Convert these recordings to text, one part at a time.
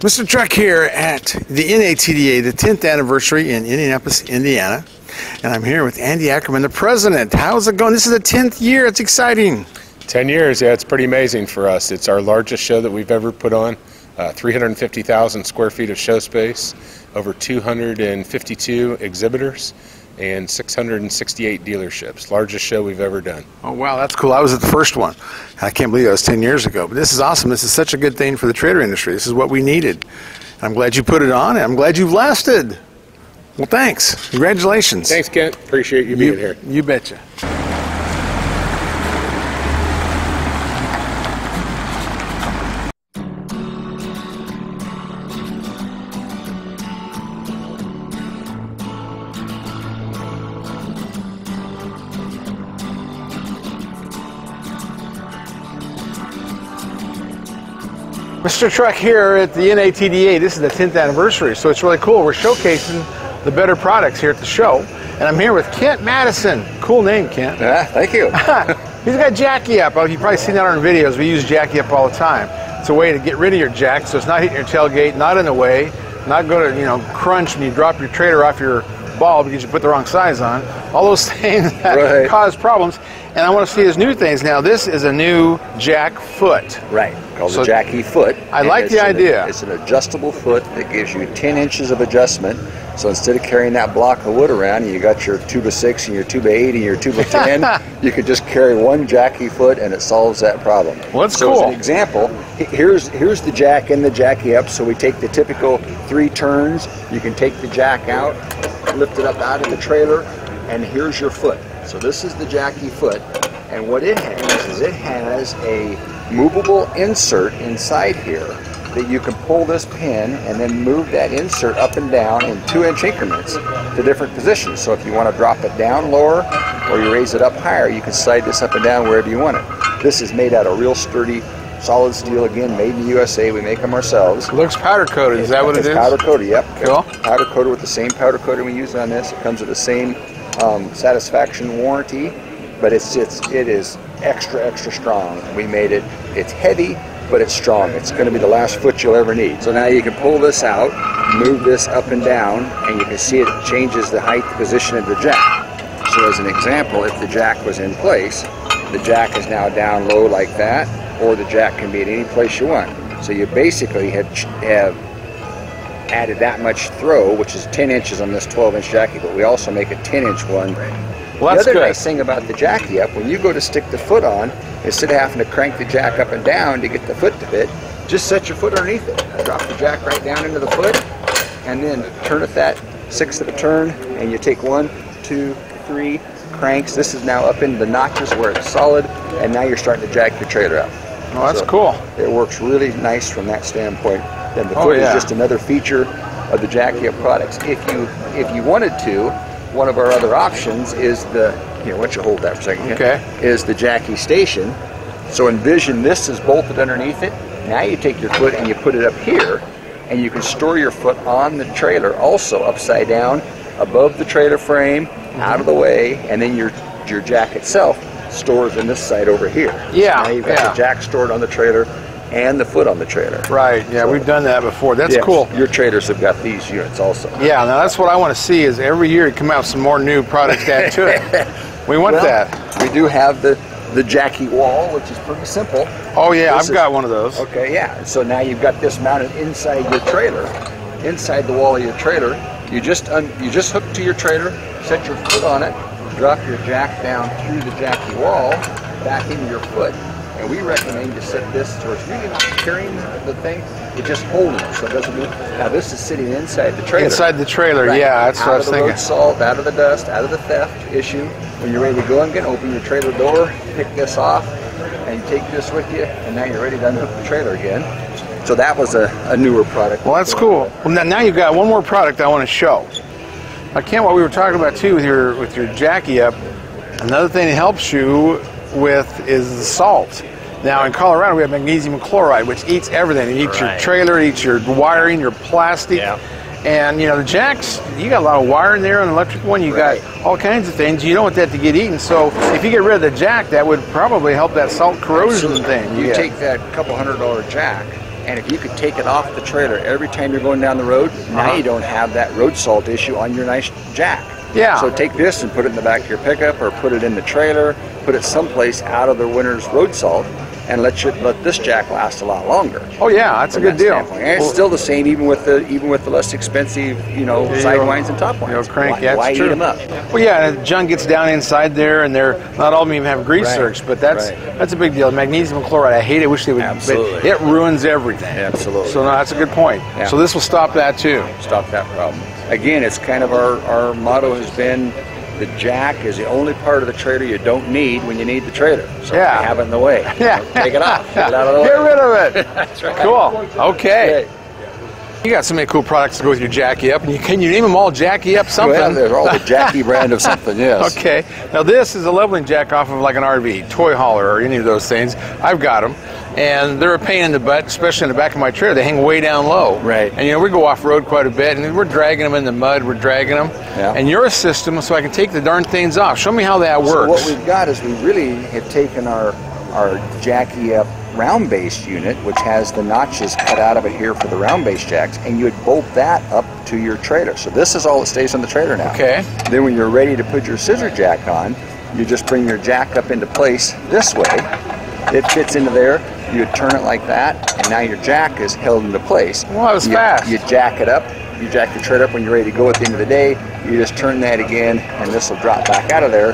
Mr. Truck here at the NATDA, the 10th anniversary in Indianapolis, Indiana. And I'm here with Andy Ackerman, the president. How's it going? This is the 10th year. It's exciting. 10 years, yeah, it's pretty amazing for us. It's our largest show that we've ever put on. Uh, 350,000 square feet of show space, over 252 exhibitors, and 668 dealerships. Largest show we've ever done. Oh, wow, that's cool. I was at the first one. I can't believe that was 10 years ago. But this is awesome. This is such a good thing for the trader industry. This is what we needed. I'm glad you put it on, and I'm glad you've lasted. Well, thanks. Congratulations. Thanks, Kent. Appreciate you being you, here. You betcha. Mr. Truck here at the NATDA. This is the 10th anniversary, so it's really cool. We're showcasing the better products here at the show. And I'm here with Kent Madison. Cool name, Kent. Yeah, thank you. He's got Jack-E-up. Oh, you've probably seen that on videos. We use Jack-E-up all the time. It's a way to get rid of your jack so it's not hitting your tailgate, not in the way, not going to, you know, crunch when you drop your trailer off your ball because you put the wrong size on. All those things that right. cause problems. And I want to see his new things. Now, this is a new jack foot. Right, called So- the Jackie foot. I like the an- idea. it's an adjustable foot that gives you 10 inches of adjustment. So instead of carrying that block of wood around, and you got your two by six and your two by eight and your two by 10, you could just carry one Jackie foot and it solves that problem. Well, that's so cool. as an example, here's here's the jack and the Jack-E-up. So we take the typical three turns. You can take the jack out, lift it up out of the trailer, and here's your foot. So this is the Jackie foot, and what it has is it has a movable insert inside here that you can pull this pin and then move that insert up and down in two inch increments to different positions. So if you want to drop it down lower or you raise it up higher, you can slide this up and down wherever you want it. This is made out of real sturdy solid steel again, made in the USA. We make them ourselves. It looks powder coated. Is that what it is? Powder coated, yep. Cool. Powder coated with the same powder coating we use on this. It comes with the same um, satisfaction warranty, but it's it's it is extra extra strong. We made it. It's heavy, but it's strong. It's going to be the last foot you'll ever need. So now you can pull this out, move this up and down, and you can see it changes the height, the position of the jack. So as an example, if the jack was in place, the jack is now down low like that, or the jack can be at any place you want. So you basically have, have added that much throw, which is 10 inches on this 12 inch Jackie, but we also make a 10 inch one. Well, that's the other good. nice thing about the Jack-E-up, when you go to stick the foot on, instead of having to crank the jack up and down to get the foot to fit, just set your foot underneath it. Drop the jack right down into the foot, and then turn it that sixth of a turn, and you take one, two, three cranks. This is now up into the notches where it's solid, and now you're starting to jack your trailer up. Oh, that's So cool. It works really nice from that standpoint. Then the Oh, foot yeah. is just another feature of the Jackie products. If you if you wanted to, one of our other options is the here. Why don't you hold that for a second? Okay. Is the Jackie station. So envision this is bolted underneath it. Now you take your foot and you put it up here, and you can store your foot on the trailer, also upside down, above the trailer frame, out of the way, and then your your jack itself stores in this side over here. Yeah, So now you've got yeah. the jack stored on the trailer and the foot on the trailer. Right. Yeah, So- we've done that before. That's Yes, cool. Your trailers have got these units also. Yeah, now that's what I want to see is every year you come out with some more new products to add to it. We want Well, that. We do have the the Jackie wall, which is pretty simple. Oh yeah, this I've is- got one of those. Okay, yeah. So now you've got this mounted inside your trailer, inside the wall of your trailer. You just un, you just hook to your trailer, set your foot on it, drop your jack down through the Jackie wall, back into your foot. And we recommend to set this so it's really not carrying the thing, it's just holding it so it doesn't move. Now this is sitting inside the trailer. Inside the trailer, Right. yeah, that's out what I of was the thinking. road salt, out of the dust, out of the theft issue. When you're ready to go again, open your trailer door, pick this off, and take this with you, and now you're ready to unhook the trailer again. So that was a, a newer product. Well, that's cool. Well, now, now you've got one more product I want to show. I can't. What we were talking about too with your with your Jack-E-up. Another thing it helps you with is the salt. Now in Colorado we have magnesium chloride, which eats everything. It eats your trailer, it eats your wiring, your plastic. Yeah. And you know the jacks, you got a lot of wire in there, an electric one. You Right. got all kinds of things. You don't want that to get eaten. So if you get rid of the jack, that would probably help that salt corrosion So thing. You Yeah. take that couple hundred dollar jack And if you could take it off the trailer every time you're going down the road, now Uh-huh. you don't have that road salt issue on your nice jack. Yeah. So take this and put it in the back of your pickup or put it in the trailer, put it someplace out of the winter's road salt and let your let this jack last a lot longer. Oh yeah, that's a good that deal. standpoint. And it's still the same even with the even with the less expensive, you know, Yeah, side winds and top winds. crank, why, yeah, why true. eat them up? Well, yeah, and John gets down inside there, and they're not all of them even have grease Right. but that's Right. that's a big deal. Magnesium chloride, I hate it. Wish they would. but Absolutely. It ruins everything. Absolutely. So no, that's a good point. Yeah. So this will stop that too. stop that problem. Again, it's kind of our, our motto has been the jack is the only part of the trailer you don't need when you need the trailer. So Yeah. have it in the way. Yeah. Take it off. Get it out of the way. Get rid of it. That's right. Cool. Okay. Okay. You got so many cool products to go with your Jack-E-up, and you can you name them all Jack-E-up something? Well, they're all the Jackie brand of something, yes. Okay. Now this is a leveling jack off of like an RV, toy hauler, or any of those things. I've got them, and they're a pain in the butt, especially in the back of my trailer. They hang way down low. Right. And you know we go off road quite a bit, and we're dragging them in the mud. We're dragging them. Yeah. And your system, so I can take the darn things off. Show me how that So works. what we've got is we really have taken our our Jack-E-up round base unit, which has the notches cut out of it here for the round base jacks, and you would bolt that up to your trailer. So this is all that stays on the trailer now. Okay. Then when you're ready to put your scissor jack on, you just bring your jack up into place this way. It fits into there. You would turn it like that, and now your jack is held into place. Well, that was you, fast. You jack it up. You jack your tread up when you're ready to go at the end of the day. You just turn that again, and this will drop back out of there.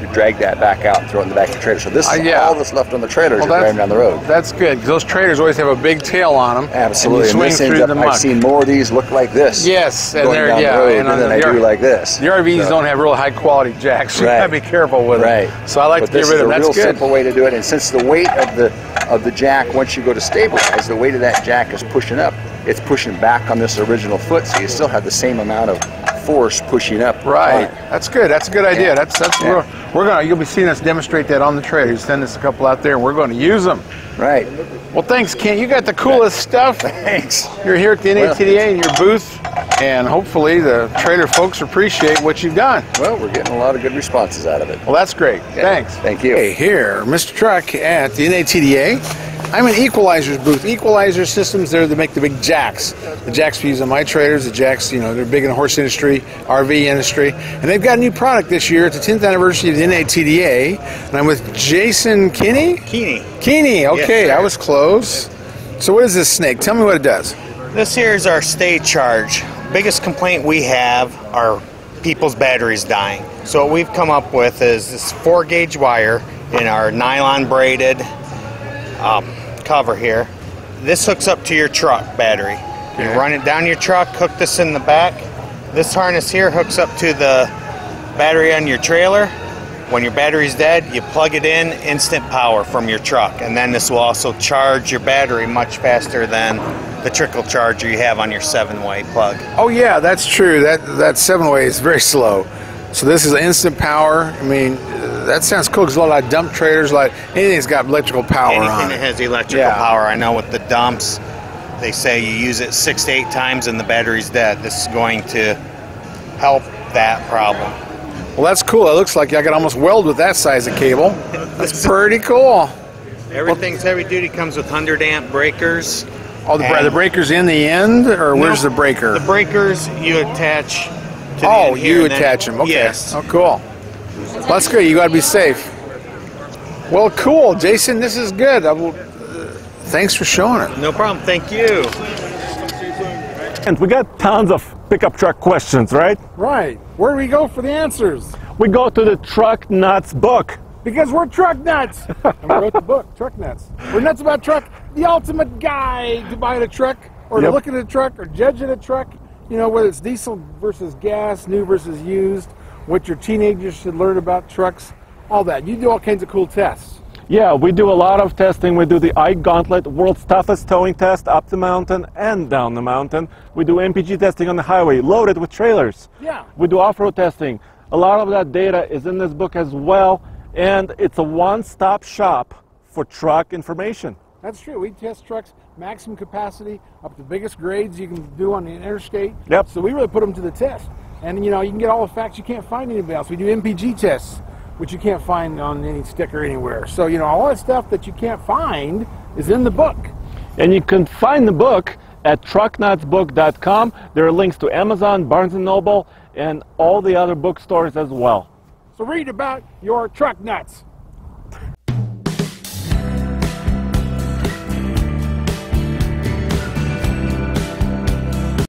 You drag that back out and throw it in the back of the trailer. So this is Uh, yeah. all that's left on the trailer as Well, driving down the road. That's good those trailers always have a big tail on them. Absolutely. And you And this ends up. I've seen more of these look like this. Yes, and they're yeah, the road and on than the, I the do like this. The RVs So- don't have real high quality jacks. So you Right. gotta be careful with Right. them. So I like but to get this rid of them. a real good. simple way to do it. And since the weight of the of the jack, once you go to stabilize, the weight of that jack is pushing up. It's pushing back on this original foot, so you still have the same amount of force pushing up. Right. That's good. That's a good idea. Yeah. That's that's Yeah. we're, we're gonna you'll be seeing us demonstrate that on the trailer. You send us a couple out there and we're gonna use them. Right. Well thanks, Kent. You got the coolest stuff. Thanks. You're here at the NATDA in your booth and hopefully the trailer folks appreciate what you've done. Well, we're getting a lot of good responses out of it. Well, that's great. Thanks. Thank you. Hey, here, Mr. Truck at the NATDA. I'm in Equalizer's booth. Equalizer systems, they're to make the big jacks. The jacks we use on my trailers, the jacks, you know, they're big in the horse industry, RV industry. And they've got a new product this year. It's the 10th anniversary of the NATDA. And I'm with Jason Kinney? Keeney. Keeney, okay, sir. I was close. So, what is this snake? Tell me what it does. This here is our stay charge. Biggest complaint we have are people's batteries dying. So what we've come up with is this four gauge wire in our nylon braided um, cover here. This hooks up to your truck battery. You run it down your truck, hook this in the back. This harness here hooks up to the battery on your trailer. When your battery's dead, you plug it in, instant power from your truck. And then this will also charge your battery much faster than the trickle charger you have on your seven way plug. Oh yeah, that's true. That that seven way is very slow. So this is instant power. I mean, that sounds cool because a lot of dump trailers, like anything's got electrical power Anything on that it. has electrical Yeah. power, I know with the dumps, they say you use it six to eight times and the battery's dead. This is going to help that problem. Well, that's cool. It looks like I could almost weld with that size of cable. That's pretty cool. Everything's heavy duty, comes with 100 amp breakers. Oh, the, the breaker's in the end, or where's the breaker? The breakers you attach to the oh, end here you and then- attach them. Okay. Yes. Oh, cool. Well, that's good. You got to be safe. Well, cool, Jason. This is good. I will, uh, thanks for showing it. No problem. Thank you. And we got tons of pickup truck questions, right? Right. Where do we go for the answers? We go to the Truck Nuts book. Because we're truck nuts. and we wrote the book, Truck Nuts. We're nuts about truck, the ultimate guide to buying a truck, or Yep. looking at a truck, or judging a truck. You know, whether it's diesel versus gas, new versus used, what your teenagers should learn about trucks, all that. You do all kinds of cool tests. Yeah, we do a lot of testing. We do the Ike Gauntlet, world's toughest towing test up the mountain and down the mountain. We do MPG testing on the highway, loaded with trailers. Yeah. We do off-road testing. A lot of that data is in this book as well, and it's a one-stop shop for truck information. That's true. We test trucks maximum capacity up to the biggest grades you can do on the interstate. Yep. So we really put them to the test. And you know, you can get all the facts you can't find anywhere else. We do MPG tests, which you can't find on any sticker anywhere. So you know, all that stuff that you can't find is in the book. And you can find the book at trucknutsbook.com. There are links to Amazon, Barnes & Noble, and all the other bookstores as well. So read about your truck nuts.